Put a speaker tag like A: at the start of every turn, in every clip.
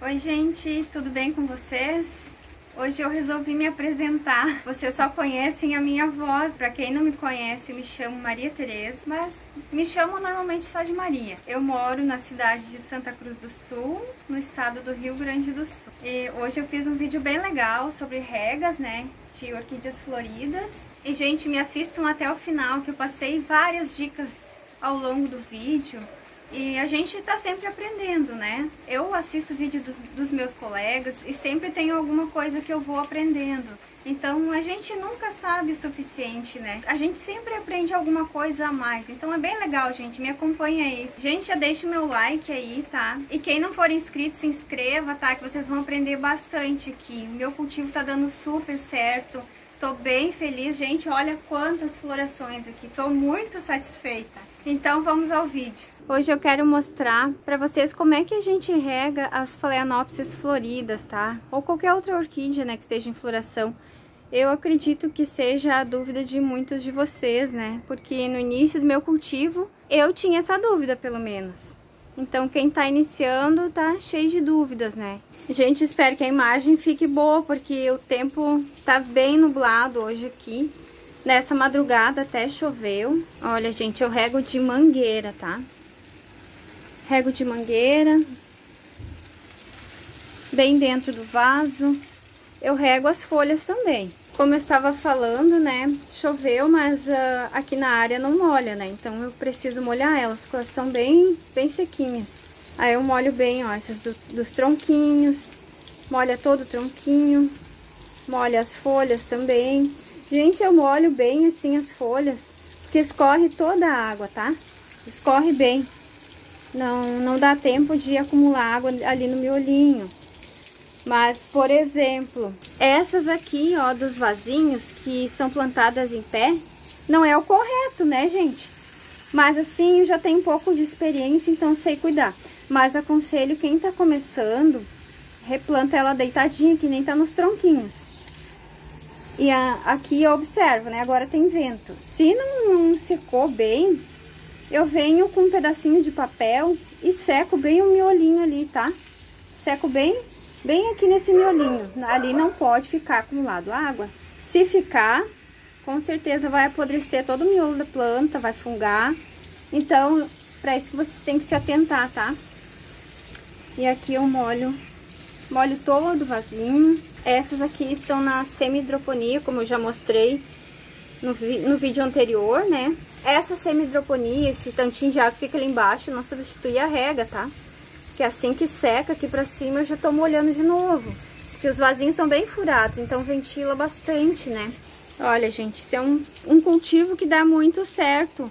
A: Oi gente, tudo bem com vocês? Hoje eu resolvi me apresentar. Vocês só conhecem a minha voz. Para quem não me conhece, eu me chamo Maria Tereza, mas me chamo normalmente só de Maria. Eu moro na cidade de Santa Cruz do Sul, no estado do Rio Grande do Sul. E hoje eu fiz um vídeo bem legal sobre regas, né, de orquídeas floridas. E gente, me assistam até o final que eu passei várias dicas ao longo do vídeo e a gente tá sempre aprendendo, né? Eu assisto vídeo dos, dos, meus colegas e sempre tem alguma coisa que eu vou aprendendo. Então a gente nunca sabe o suficiente, né? A gente sempre aprende alguma coisa a mais. Então é bem legal, gente. Me acompanha aí. Gente, já deixa o meu like aí, tá? E quem não for inscrito, se inscreva, tá? Que vocês vão aprender bastante aqui. Meu cultivo tá dando super certo. Tô bem feliz, gente. Olha quantas florações aqui. Tô muito satisfeita. Então vamos ao vídeo. Hoje eu quero mostrar para vocês como é que a gente rega as Phalaenopsis floridas, tá? Ou qualquer outra orquídea, né, que esteja em floração. Eu acredito que seja a dúvida de muitos de vocês, né? Porque no início do meu cultivo, eu tinha essa dúvida, pelo menos. Então, quem tá iniciando tá cheio de dúvidas, né? Gente, espero que a imagem fique boa, porque o tempo tá bem nublado hoje aqui. Nessa madrugada até choveu. Olha, gente, eu rego de mangueira, tá? rego de mangueira, bem dentro do vaso. Eu rego as folhas também. Como eu estava falando, né, choveu, mas uh, aqui na área não molha, né, então eu preciso molhar elas, porque elas são bem, bem sequinhas. Aí eu molho bem, ó, essas do, dos tronquinhos, molha todo o tronquinho, molha as folhas também. Gente, eu molho bem assim as folhas, porque escorre toda a água, tá? Escorre bem não, não dá tempo de acumular água ali no miolinho. Mas, por exemplo, essas aqui, ó, dos vasinhos que são plantadas em pé, não é o correto, né, gente? Mas assim, já tenho um pouco de experiência, então sei cuidar. Mas aconselho quem tá começando, replanta ela deitadinha, que nem tá nos tronquinhos. E a, aqui eu observo, né, agora tem vento. Se não, não secou bem, eu venho com um pedacinho de papel e seco bem o miolinho ali, tá? Seco bem, bem aqui nesse miolinho. Ali não pode ficar acumulado água. Se ficar, com certeza vai apodrecer todo o miolo da planta, vai fungar. Então, para isso que vocês têm que se atentar, tá? E aqui eu molho, molho todo o vasinho. Essas aqui estão na semi-hidroponia, como eu já mostrei no, no vídeo anterior, né? Essa semi-hidroponia, esse tantinho de água fica ali embaixo, não substitui a rega, tá? Que assim que seca aqui pra cima eu já tô molhando de novo. Porque os vasinhos são bem furados, então ventila bastante, né? Olha, gente, isso é um, um cultivo que dá muito certo.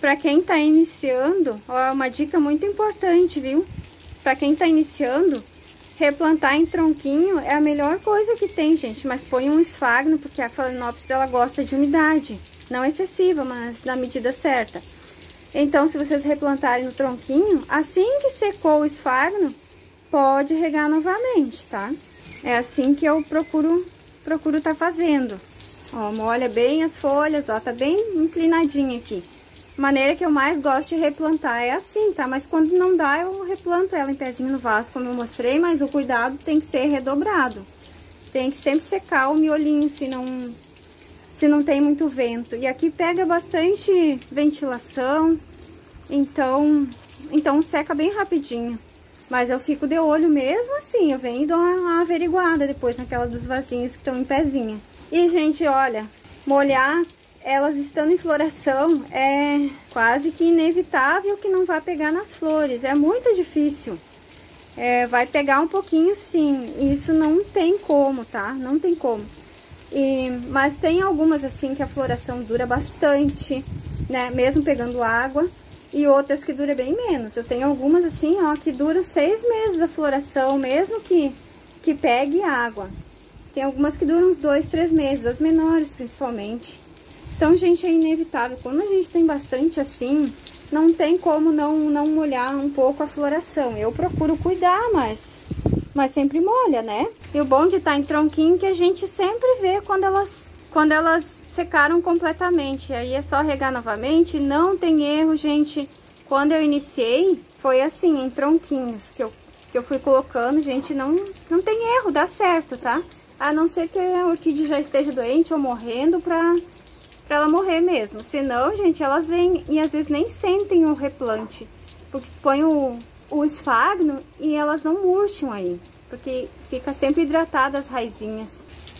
A: Pra quem tá iniciando, ó, uma dica muito importante, viu? Pra quem tá iniciando, replantar em tronquinho é a melhor coisa que tem, gente. Mas põe um esfagno, porque a Phalaenopsis, ela gosta de umidade. Não excessiva, mas na medida certa. Então, se vocês replantarem no tronquinho, assim que secou o esfagno, pode regar novamente, tá? É assim que eu procuro procuro tá fazendo. Ó, molha bem as folhas, ó, tá bem inclinadinha aqui. Maneira que eu mais gosto de replantar é assim, tá? Mas quando não dá, eu replanto ela em pezinho no vaso, como eu mostrei, mas o cuidado tem que ser redobrado. Tem que sempre secar o miolinho, se não se não tem muito vento. E aqui pega bastante ventilação, então, então seca bem rapidinho. Mas eu fico de olho mesmo assim, eu venho e dou uma averiguada depois naquela dos vasinhos que estão em pezinha. E, gente, olha, molhar elas estando em floração é quase que inevitável que não vá pegar nas flores. É muito difícil. É, vai pegar um pouquinho sim, isso não tem como, tá? Não tem como. E, mas tem algumas assim que a floração dura bastante, né? Mesmo pegando água. E outras que dura bem menos. Eu tenho algumas assim, ó, que duram seis meses a floração, mesmo que, que pegue água. Tem algumas que duram uns dois, três meses, as menores principalmente. Então, gente, é inevitável. Quando a gente tem bastante assim, não tem como não, não molhar um pouco a floração. Eu procuro cuidar, mas mas sempre molha, né? E o bom de estar tá em tronquinho é que a gente sempre vê quando elas, quando elas secaram completamente. Aí é só regar novamente, não tem erro, gente. Quando eu iniciei, foi assim, em tronquinhos, que eu, que eu fui colocando, gente, não, não tem erro, dá certo, tá? A não ser que a orquídea já esteja doente ou morrendo pra, pra ela morrer mesmo. Senão, gente, elas vêm e às vezes nem sentem o replante. Porque põe o, o esfagno e elas não murcham aí. Porque fica sempre hidratada as raizinhas.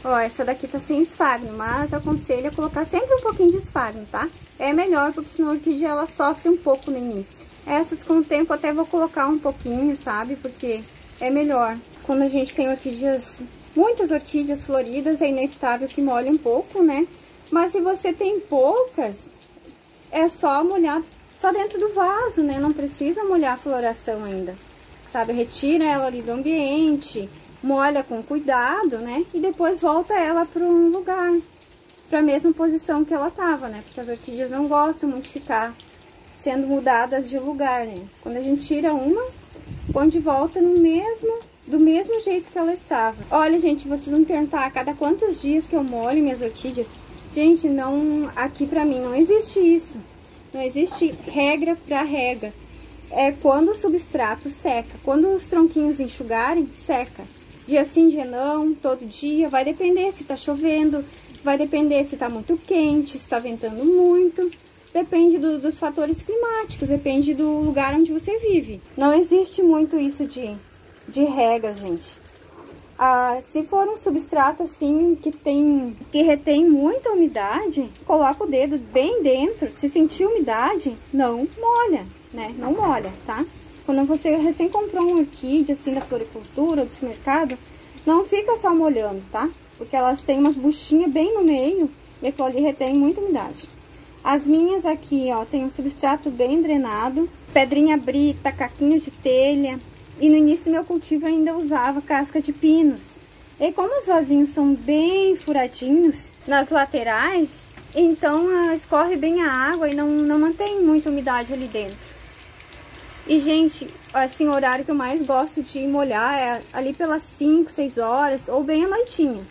A: Ó, essa daqui tá sem esfagno, mas aconselho a colocar sempre um pouquinho de esfagno, tá? É melhor, porque senão a orquídea ela sofre um pouco no início. Essas com o tempo até vou colocar um pouquinho, sabe? Porque é melhor. Quando a gente tem orquídeas, muitas orquídeas floridas, é inevitável que molhe um pouco, né? Mas se você tem poucas, é só molhar só dentro do vaso, né? Não precisa molhar a floração ainda, sabe? Retira ela ali do ambiente, molha com cuidado, né? E depois volta ela para um lugar, para a mesma posição que ela tava, né? Porque as orquídeas não gostam muito de ficar sendo mudadas de lugar, né? Quando a gente tira uma, põe de volta no mesmo, do mesmo jeito que ela estava. Olha, gente, vocês vão perguntar a cada quantos dias que eu molho minhas orquídeas. Gente, não, aqui pra mim não existe isso. Não existe regra para rega. É quando o substrato seca. Quando os tronquinhos enxugarem, seca. Dia sim, dia não, todo dia. Vai depender se tá chovendo, vai depender se tá muito quente, se tá ventando muito depende do, dos fatores climáticos, depende do lugar onde você vive. Não existe muito isso de, de regra, gente. Ah, se for um substrato assim que tem que retém muita umidade, coloca o dedo bem dentro. Se sentir umidade, não molha, né? Não molha, tá? Quando você recém comprou um orquídea assim da floricultura, do supermercado, não fica só molhando, tá? Porque elas têm umas buchinhas bem no meio e aquilo ali retém muita umidade. As minhas aqui, ó, tem um substrato bem drenado, pedrinha brita, caquinho de telha. E no início do meu cultivo eu ainda usava casca de pinos. E como os vasinhos são bem furadinhos nas laterais, então ah, escorre bem a água e não, não mantém muita umidade ali dentro. E, gente, assim, o horário que eu mais gosto de molhar é ali pelas 5, 6 horas ou bem à noitinha.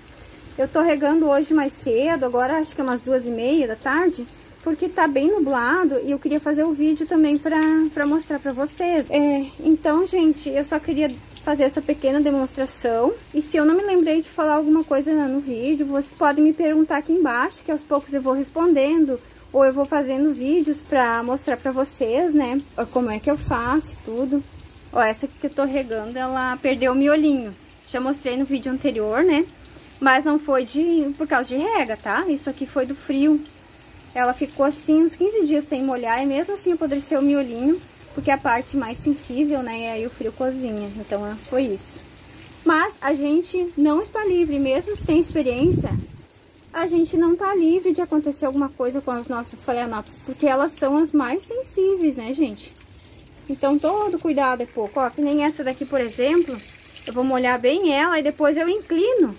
A: Eu tô regando hoje mais cedo, agora acho que é umas duas e meia da tarde porque tá bem nublado e eu queria fazer o vídeo também pra, pra mostrar pra vocês. É, então, gente, eu só queria fazer essa pequena demonstração. E se eu não me lembrei de falar alguma coisa no vídeo, vocês podem me perguntar aqui embaixo, que aos poucos eu vou respondendo. Ou eu vou fazendo vídeos pra mostrar pra vocês, né, como é que eu faço, tudo. Ó, essa aqui que eu tô regando, ela perdeu o miolinho. Já mostrei no vídeo anterior, né? Mas não foi de por causa de rega, tá? Isso aqui foi do frio. Ela ficou assim uns 15 dias sem molhar e mesmo assim apodreceu o miolinho, porque é a parte mais sensível, né? E aí o frio cozinha. Então é, foi isso. Mas a gente não está livre, mesmo se tem experiência, a gente não está livre de acontecer alguma coisa com as nossas phalaenopsis, porque elas são as mais sensíveis, né, gente? Então todo cuidado é pouco. Ó, que nem essa daqui, por exemplo, eu vou molhar bem ela e depois eu inclino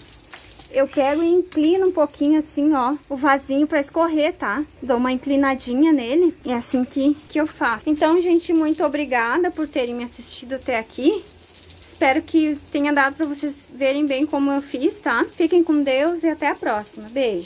A: eu pego e inclino um pouquinho assim, ó, o vasinho pra escorrer, tá? Dou uma inclinadinha nele e é assim que, que eu faço. Então, gente, muito obrigada por terem me assistido até aqui. Espero que tenha dado pra vocês verem bem como eu fiz, tá? Fiquem com Deus e até a próxima. Beijo!